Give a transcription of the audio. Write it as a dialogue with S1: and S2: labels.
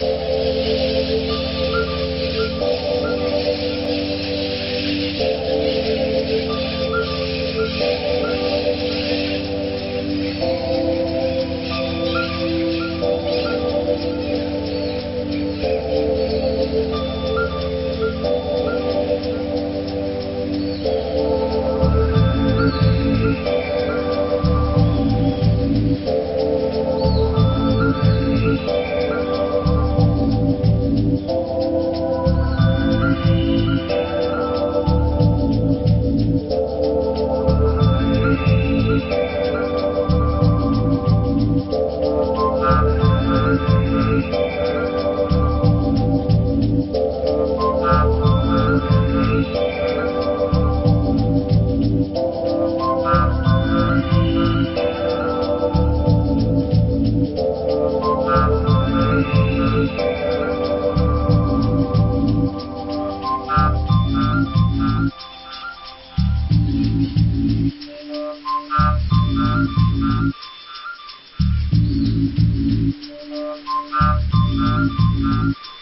S1: Thank
S2: Thank you.